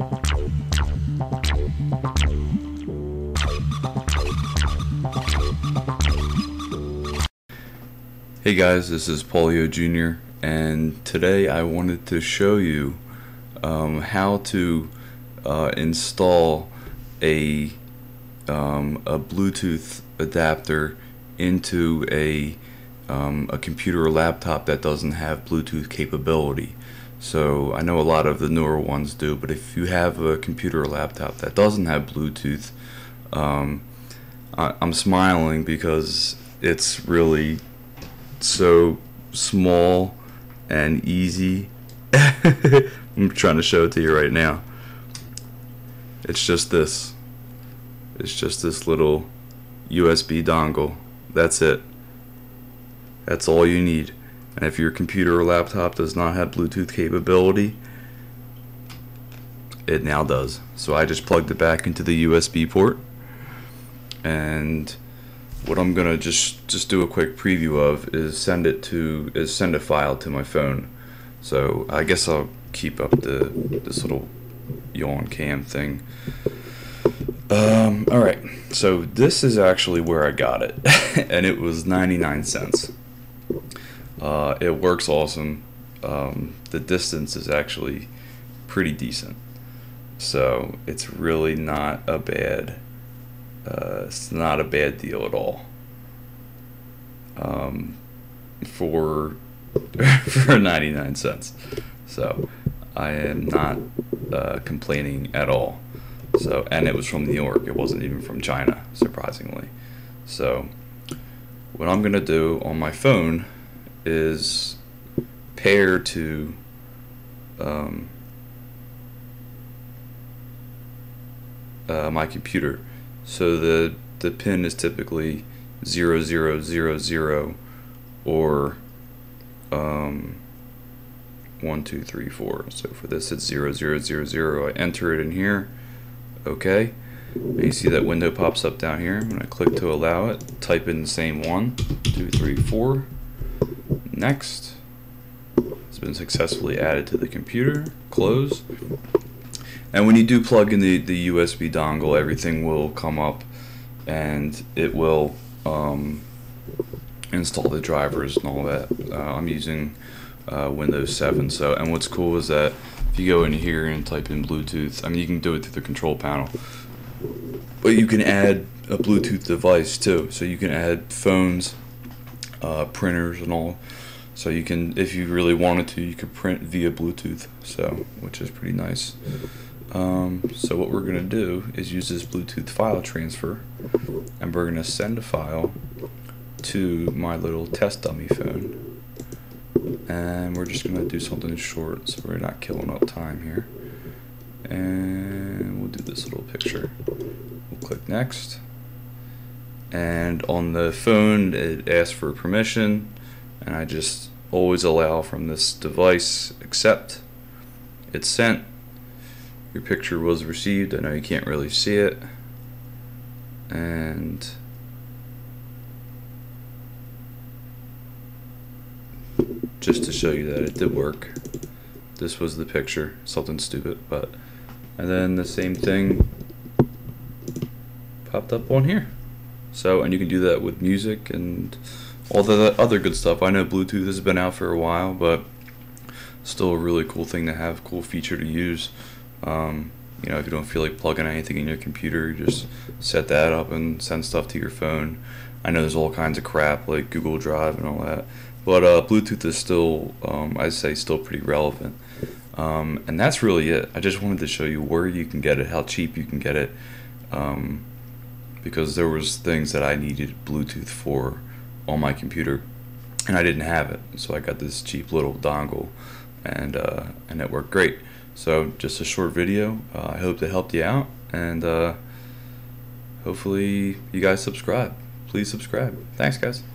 Hey guys, this is Paulio Jr. and today I wanted to show you um, how to uh, install a um, a Bluetooth adapter into a um, a computer or laptop that doesn't have Bluetooth capability. So I know a lot of the newer ones do, but if you have a computer or laptop that doesn't have Bluetooth, um, I, I'm smiling because it's really so small and easy. I'm trying to show it to you right now. It's just this. It's just this little USB dongle. That's it. That's all you need. And if your computer or laptop does not have Bluetooth capability, it now does. So I just plugged it back into the USB port and what I'm gonna just just do a quick preview of is send it to is send a file to my phone. So I guess I'll keep up the this little Yawcam thing. Um, all right, so this is actually where I got it, and it was 99 cents. Uh, it works awesome. Um, the distance is actually pretty decent, so it's really not a bad uh, it's not a bad deal at all. Um, for for 99 cents. So I am not uh, complaining at all. So and it was from New York. It wasn't even from China, surprisingly. So what I'm gonna do on my phone is pair to um, uh, my computer so the the pin is typically 0000 or um, 1, 2, 3, 4. So for this it's 0000. I enter it in here. Okay. And you see that window pops up down here. I'm going to click to allow it. Type in the same one. 2, 3, 4. Next. It's been successfully added to the computer. Close. And when you do plug in the, the USB dongle, everything will come up and it will um, install the drivers and all that. Uh, I'm using uh, Windows 7. So, and what's cool is that if you go in here and type in Bluetooth, I mean, you can do it through the control panel, but you can add a Bluetooth device too. So you can add phones, uh, printers, and all. So you can, if you really wanted to, you could print via Bluetooth. So, which is pretty nice. Um, so what we're going to do is use this Bluetooth file transfer and we're going to send a file to my little test dummy phone and we're just going to do something short so we're not killing up time here and we'll do this little picture we'll click next and on the phone it asks for permission and I just always allow from this device accept it's sent your picture was received. I know you can't really see it. And just to show you that it did work, this was the picture. Something stupid, but. And then the same thing popped up on here. So, and you can do that with music and all the other good stuff. I know Bluetooth has been out for a while, but still a really cool thing to have, cool feature to use. Um, you know, if you don't feel like plugging anything in your computer, just set that up and send stuff to your phone. I know there's all kinds of crap like Google Drive and all that, but uh, Bluetooth is still, um, I'd say, still pretty relevant. Um, and that's really it. I just wanted to show you where you can get it, how cheap you can get it, um, because there was things that I needed Bluetooth for on my computer, and I didn't have it, so I got this cheap little dongle, and uh, and it worked great. So just a short video. Uh, I hope that helped you out, and uh, hopefully you guys subscribe. Please subscribe. Thanks, guys.